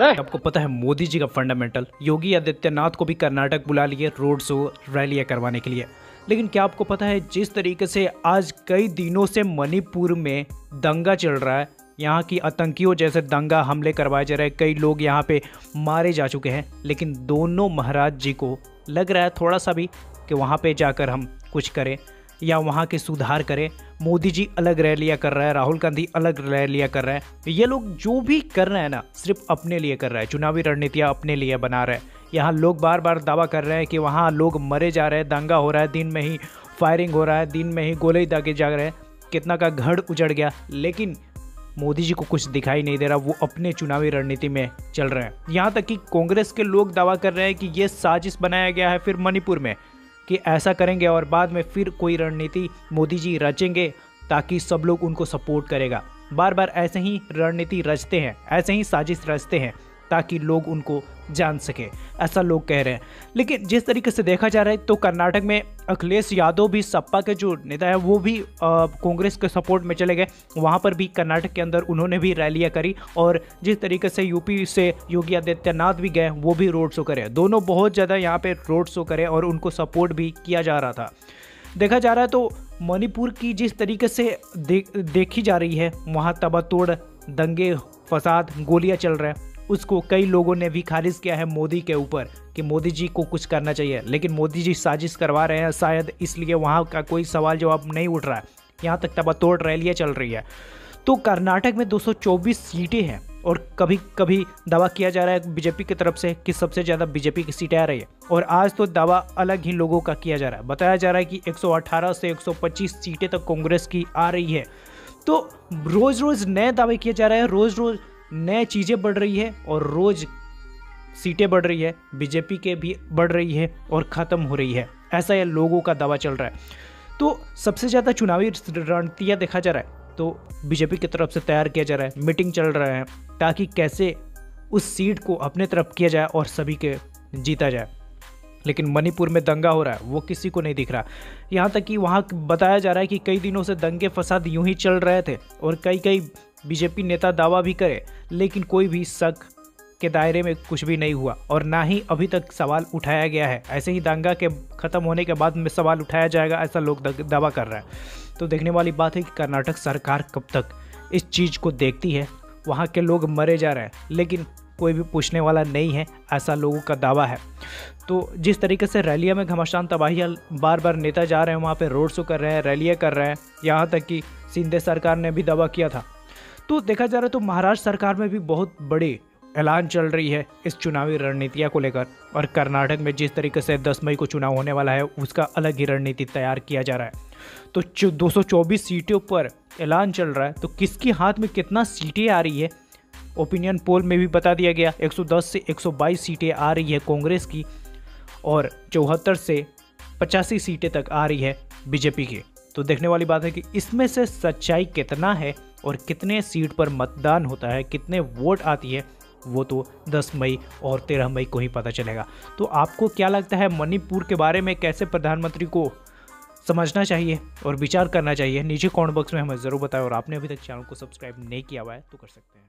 आपको पता है मोदी जी का फंडामेंटल योगी आदित्यनाथ को भी कर्नाटक बुला लिए रोड शो, रैलियाँ करवाने के लिए। लेकिन क्या आपको पता है, जिस तरीके से आज कई दिनों से मणिपुर में दंगा चल रहा है, यहाँ की आतंकियों जैसे दंगा हमले करवाए जा रहे हैं, कई लोग यहाँ पे मारे जा चुके हैं, लेकिन दोनों महाराज जी को लग रहा है थोड़ा सा भी कि वहाँ पे जाकर हम कुछ करें। या वहाँ के सुधार करें। मोदी जी अलग रैलियाँ कर रहा है, राहुल गांधी अलग रैलियाँ कर रहे हैं। ये लोग जो भी कर रहे हैं ना, सिर्फ़ अपने लिए कर रहे हैं। चुनावी रणनीतियाँ अपने लिए बना रहे हैं। यहाँ लोग बार बार दावा कर रहे हैं कि वहाँ लोग मरे जा रहे हैं, दंगा हो रहा है, दिन में ही फायरिंग हो रहा है, दिन में ही गोले दागे जा रहे हैं। कितना का घर उजड़ गया, लेकिन मोदी जी को कुछ दिखाई नहीं दे रहा, वो अपने चुनावी रणनीति में चल रहे हैं। यहाँ तक कि कांग्रेस के लोग दावा कर रहे हैं कि ये साजिश बनाया गया है फिर मणिपुर में। कि ऐसा करेंगे और बाद में फिर कोई रणनीति मोदी जी रचेंगे ताकि सब लोग उनको सपोर्ट करेगा। बार बार ऐसे ही रणनीति रचते हैं, ऐसे ही साजिश रचते हैं। ताकि लोग उनको जान सके ऐसा लोग कह रहे हैं। लेकिन जिस तरीके से देखा जा रहा है तो कर्नाटक में अखिलेश यादव भी सपा के जो नेता है वो भी कांग्रेस के सपोर्ट में चले गए। वहाँ पर भी कर्नाटक के अंदर उन्होंने भी रैलियाँ करी और जिस तरीके से यूपी से योगी आदित्यनाथ भी गए वो भी रोड शो करे। दोनों बहुत ज़्यादा यहाँ पर रोड शो करे और उनको सपोर्ट भी किया जा रहा था। देखा जा रहा है तो मणिपुर की जिस तरीके से दे, देखी जा रही है वहाँ तबातोड़ दंगे फसाद गोलियाँ चल रहे हैं। उसको कई लोगों ने भी खारिज किया है मोदी के ऊपर कि मोदी जी को कुछ करना चाहिए। लेकिन मोदी जी साजिश करवा रहे हैं, शायद इसलिए वहाँ का कोई सवाल जवाब नहीं उठ रहा है। यहाँ तक तबातोड़ रैलियाँ चल रही है। तो कर्नाटक में 224 सीटें हैं और कभी कभी दावा किया जा रहा है बीजेपी की तरफ़ से कि सबसे ज़्यादा बीजेपी की सीटें आ रही है। और आज तो दावा अलग ही लोगों का किया जा रहा है। बताया जा रहा है कि 118 से 125 सीटें तक कांग्रेस की आ रही है। तो रोज़ रोज़ नए दावे किए जा रहे हैं रोज़ रोज़ नए चीज़ें बढ़ रही है और रोज़ सीटें बढ़ रही है, बीजेपी के भी बढ़ रही है और ख़त्म हो रही है। ऐसा यह लोगों का दावा चल रहा है। तो सबसे ज़्यादा चुनावी रणनीतियाँ देखा जा रहा है तो बीजेपी की तरफ़ से तैयार किया जा रहा है, मीटिंग चल रहा है, ताकि कैसे उस सीट को अपने तरफ़ किया जाए और सभी के जीता जाए। लेकिन मणिपुर में दंगा हो रहा है, वो किसी को नहीं दिख रहा। यहाँ तक कि वहाँ बताया जा रहा है कि कई दिनों से दंगे फसाद यूँ ही चल रहे थे और कई कई बीजेपी नेता दावा भी करे, लेकिन कोई भी शक के दायरे में कुछ भी नहीं हुआ और ना ही अभी तक सवाल उठाया गया है। ऐसे ही दंगा के ख़त्म होने के बाद में सवाल उठाया जाएगा, ऐसा लोग दावा कर रहे हैं। तो देखने वाली बात है कि कर्नाटक सरकार कब तक इस चीज़ को देखती है? वहाँ के लोग मरे जा रहे हैं, लेकिन कोई भी पूछने वाला नहीं है, ऐसा लोगों का दावा है। तो जिस तरीके से रैलिया में घमासान तबाही बार बार नेता जा रहे हैं, वहाँ पर रोड शो कर रहे हैं, रैलियाँ कर रहे हैं, यहाँ तक कि सिंधे सरकार ने भी दावा किया था। तो देखा जा रहा है तो महाराष्ट्र सरकार में भी बहुत बड़ी ऐलान चल रही है इस चुनावी रणनीतियाँ को लेकर। और कर्नाटक में जिस तरीके से 10 मई को चुनाव होने वाला है, उसका अलग ही रणनीति तैयार किया जा रहा है। तो 224 सीटों पर ऐलान चल रहा है तो किसके हाथ में कितना सीटें आ रही है? ओपिनियन पोल में भी बता दिया गया 110 से 122 सीटें आ रही है कांग्रेस की, और चौहत्तर से पचासी सीटें तक आ रही है बीजेपी की। तो देखने वाली बात है कि इसमें से सच्चाई कितना है और कितने सीट पर मतदान होता है, कितने वोट आती है, वो तो 10 मई और 13 मई को ही पता चलेगा। तो आपको क्या लगता है मणिपुर के बारे में कैसे प्रधानमंत्री को समझना चाहिए और विचार करना चाहिए? नीचे कमेंट बॉक्स में हमें ज़रूर बताएँ और आपने अभी तक चैनल को सब्सक्राइब नहीं किया हुआ है तो कर सकते हैं।